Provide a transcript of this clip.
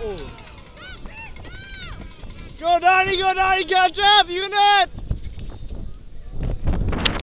Oh. Go, Donnie, go, Donnie, catch up, you know!